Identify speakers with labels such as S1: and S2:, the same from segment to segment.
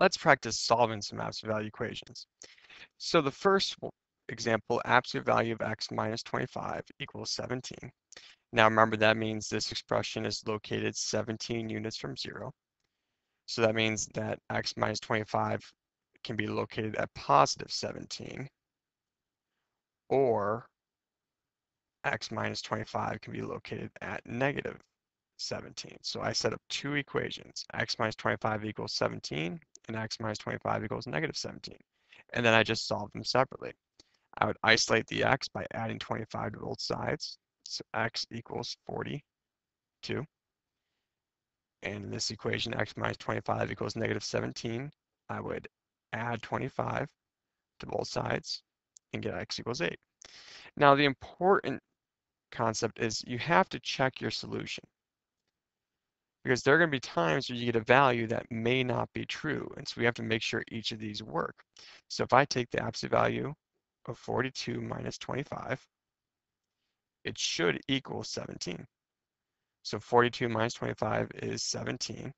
S1: Let's practice solving some absolute value equations. So the first example, absolute value of x minus 25 equals 17. Now remember that means this expression is located 17 units from zero. So that means that x minus 25 can be located at positive 17 or x minus 25 can be located at negative 17. So I set up two equations, x minus 25 equals 17 and x minus 25 equals negative 17. And then I just solve them separately. I would isolate the x by adding 25 to both sides. So x equals 42. And in this equation, x minus 25 equals negative 17. I would add 25 to both sides and get x equals 8. Now the important concept is you have to check your solution because there are going to be times where you get a value that may not be true. And so we have to make sure each of these work. So if I take the absolute value of 42 minus 25, it should equal 17. So 42 minus 25 is 17.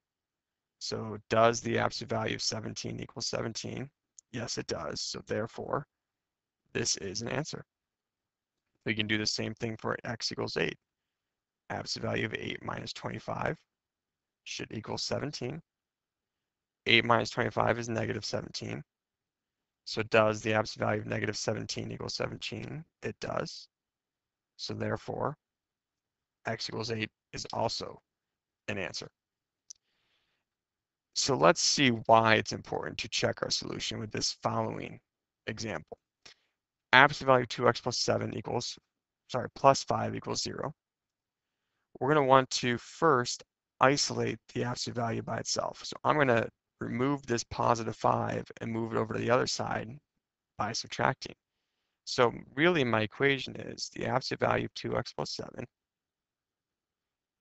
S1: So does the absolute value of 17 equal 17? Yes, it does. So therefore, this is an answer. We can do the same thing for x equals 8. Absolute value of 8 minus 25 should equal 17. 8 minus 25 is negative 17. So does the absolute value of negative 17 equal 17? It does. So therefore, x equals 8 is also an answer. So let's see why it's important to check our solution with this following example. Absolute value of 2x plus 7 equals, sorry, plus 5 equals 0. We're going to want to first isolate the absolute value by itself. So I'm going to remove this positive 5 and move it over to the other side by subtracting. So really my equation is the absolute value of 2x plus 7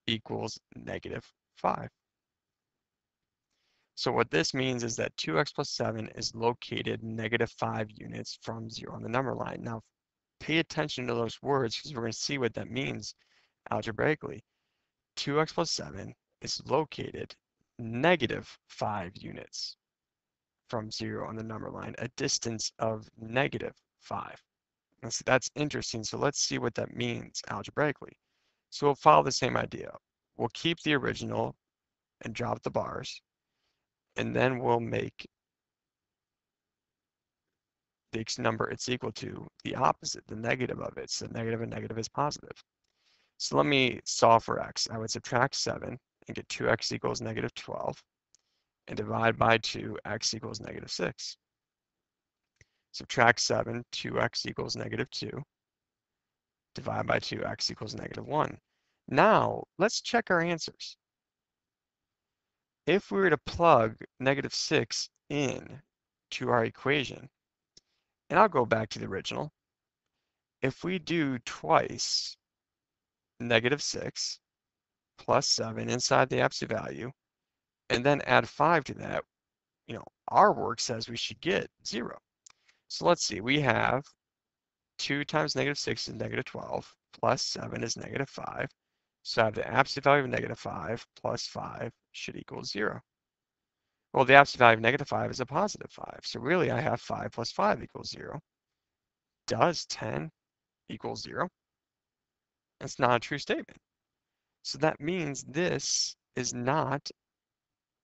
S1: equals negative 5. So what this means is that 2x plus 7 is located negative 5 units from 0 on the number line. Now pay attention to those words because we're going to see what that means algebraically. 2x plus 7 is located negative 5 units from 0 on the number line, a distance of negative 5. That's, that's interesting. So let's see what that means algebraically. So we'll follow the same idea. We'll keep the original and drop the bars, and then we'll make the number it's equal to the opposite, the negative of it. So negative and negative is positive. So let me solve for x. I would subtract 7 and get 2x equals negative 12 and divide by 2, x equals negative 6. Subtract 7, 2x equals negative 2. Divide by 2, x equals negative 1. Now, let's check our answers. If we were to plug negative 6 in to our equation, and I'll go back to the original, if we do twice negative 6 plus 7 inside the absolute value, and then add 5 to that, you know, our work says we should get 0. So let's see, we have 2 times negative 6 is negative 12, plus 7 is negative 5. So I have the absolute value of negative 5 plus 5 should equal 0. Well, the absolute value of negative 5 is a positive 5. So really, I have 5 plus 5 equals 0. Does 10 equal 0? That's not a true statement. So that means this is not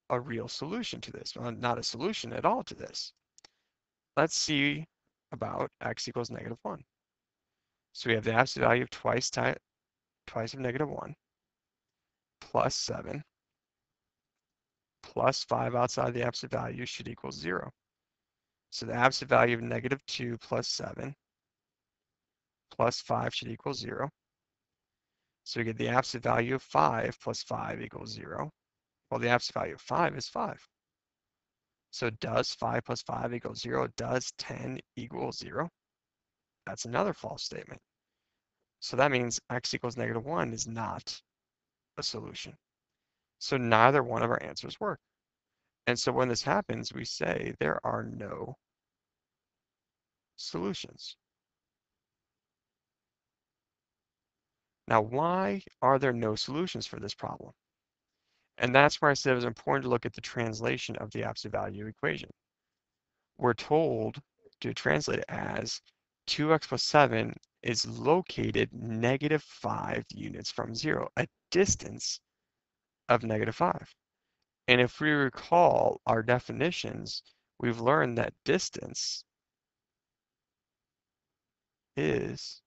S1: a real solution to this, well, not a solution at all to this. Let's see about x equals negative 1. So we have the absolute value of twice, twice of negative 1 plus 7 plus 5 outside the absolute value should equal 0. So the absolute value of negative 2 plus 7 plus 5 should equal 0. So we get the absolute value of 5 plus 5 equals 0. Well, the absolute value of 5 is 5. So does 5 plus 5 equal 0? Does 10 equal 0? That's another false statement. So that means x equals negative 1 is not a solution. So neither one of our answers work. And so when this happens, we say there are no solutions. Now, why are there no solutions for this problem? And that's where I said it was important to look at the translation of the absolute value equation. We're told to translate it as 2x plus 7 is located negative 5 units from 0, a distance of negative 5. And if we recall our definitions, we've learned that distance is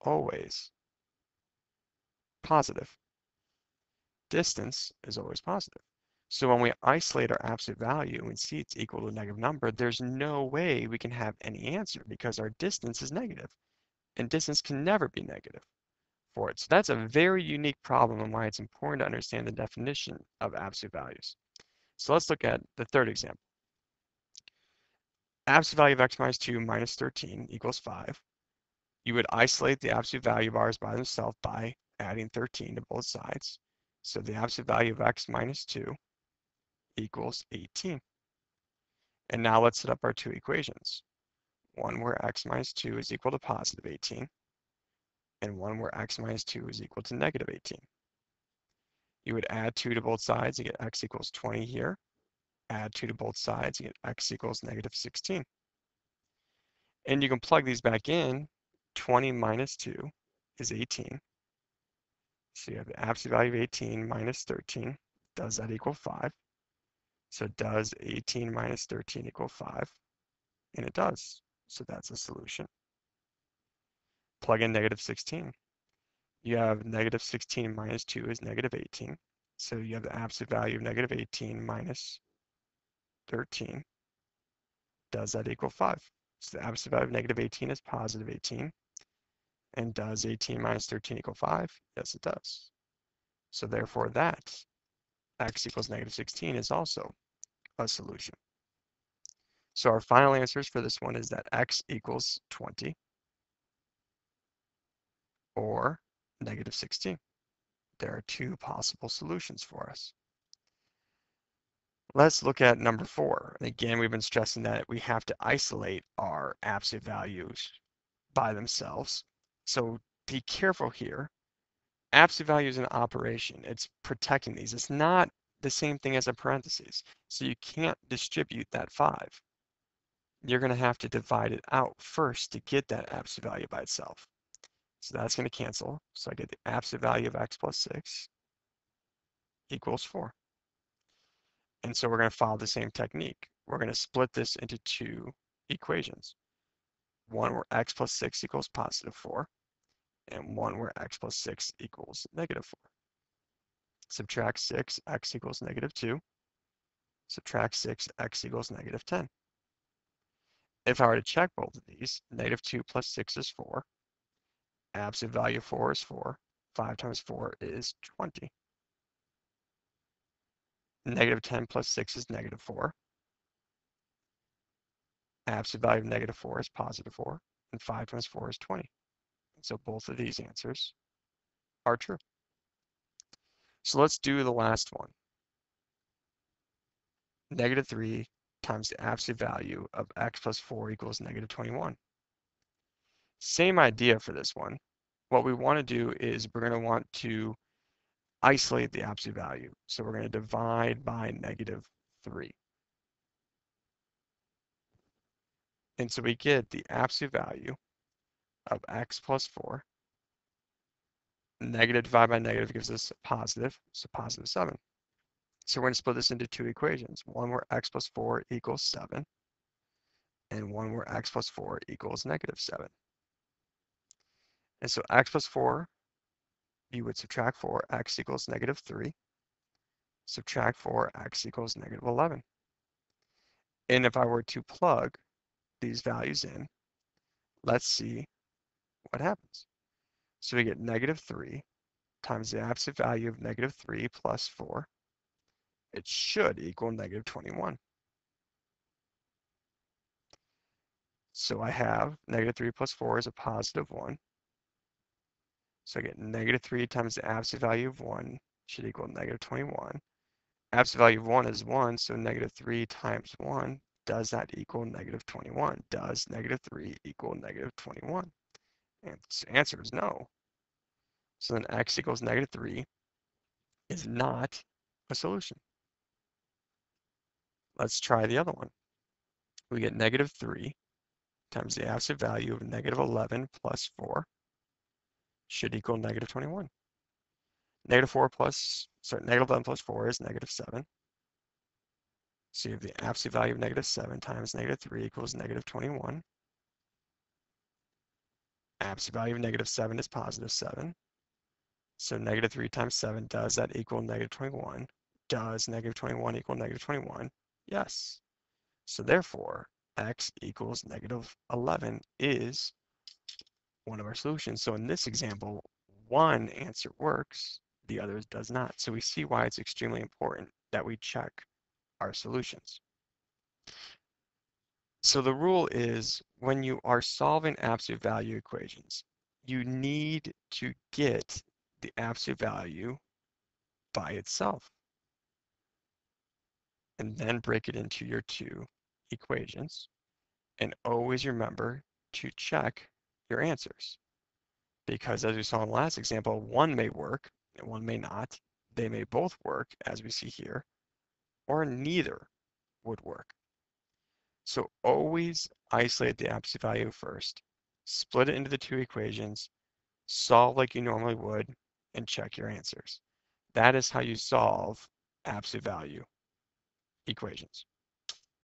S1: always positive. Distance is always positive. So when we isolate our absolute value and see it's equal to a negative number, there's no way we can have any answer because our distance is negative, and distance can never be negative for it. So that's a very unique problem and why it's important to understand the definition of absolute values. So let's look at the third example. Absolute value of x minus 2 minus 13 equals 5. You would isolate the absolute value bars by themselves by adding 13 to both sides. So the absolute value of x minus 2 equals 18. And now let's set up our two equations. One where x minus 2 is equal to positive 18, and one where x minus 2 is equal to negative 18. You would add 2 to both sides, you get x equals 20 here. Add 2 to both sides, you get x equals negative 16. And you can plug these back in. 20 minus 2 is 18. So you have the absolute value of 18 minus 13. Does that equal 5? So does 18 minus 13 equal 5? And it does. So that's a solution. Plug in negative 16. You have negative 16 minus 2 is negative 18. So you have the absolute value of negative 18 minus 13. Does that equal 5? So the absolute value of negative 18 is positive 18. And does 18 minus 13 equal 5? Yes, it does. So therefore that x equals negative 16 is also a solution. So our final answers for this one is that x equals 20 or negative 16. There are two possible solutions for us. Let's look at number four. Again, we've been stressing that we have to isolate our absolute values by themselves. So be careful here absolute value is an operation. It's protecting these. It's not the same thing as a parenthesis. So you can't distribute that 5. You're going to have to divide it out first to get that absolute value by itself. So that's going to cancel. So I get the absolute value of x plus 6 equals 4. And so we're going to follow the same technique. We're going to split this into two equations. One where x plus 6 equals positive 4, and one where x plus 6 equals negative 4. Subtract 6, x equals negative 2. Subtract 6, x equals negative 10. If I were to check both of these, negative 2 plus 6 is 4. Absolute value of 4 is 4. 5 times 4 is 20. Negative 10 plus 6 is negative 4. Absolute value of negative 4 is positive 4. And 5 times 4 is 20. So both of these answers are true. So let's do the last one. Negative 3 times the absolute value of x plus 4 equals negative 21. Same idea for this one. What we want to do is we're going to want to isolate the absolute value. So we're going to divide by negative 3. And so we get the absolute value of x plus 4. Negative divided by negative gives us positive, so positive 7. So we're going to split this into two equations. One where x plus 4 equals 7, and one where x plus 4 equals negative 7. And so x plus 4, you would subtract 4, x equals negative 3. Subtract 4, x equals negative 11. And if I were to plug these values in, let's see what happens? So we get negative 3 times the absolute value of negative 3 plus 4. It should equal negative 21. So I have negative 3 plus 4 is a positive 1. So I get negative 3 times the absolute value of 1 should equal negative 21. Absolute value of 1 is 1, so negative 3 times 1, does that equal negative 21? Does negative 3 equal negative 21? And the answer is no. So then x equals negative 3 is not a solution. Let's try the other one. We get negative 3 times the absolute value of negative 11 plus 4 should equal negative 21. Negative 4 plus, sorry, negative 11 plus 4 is negative 7. So you have the absolute value of negative 7 times negative 3 equals negative 21. Absolute value of negative 7 is positive 7. So negative 3 times 7, does that equal negative 21? Does negative 21 equal negative 21? Yes. So therefore, x equals negative 11 is one of our solutions. So in this example, one answer works, the others does not. So we see why it's extremely important that we check our solutions. So the rule is when you are solving absolute value equations, you need to get the absolute value by itself and then break it into your two equations. And always remember to check your answers. Because as we saw in the last example, one may work and one may not. They may both work, as we see here, or neither would work. So always isolate the absolute value first, split it into the two equations, solve like you normally would, and check your answers. That is how you solve absolute value equations.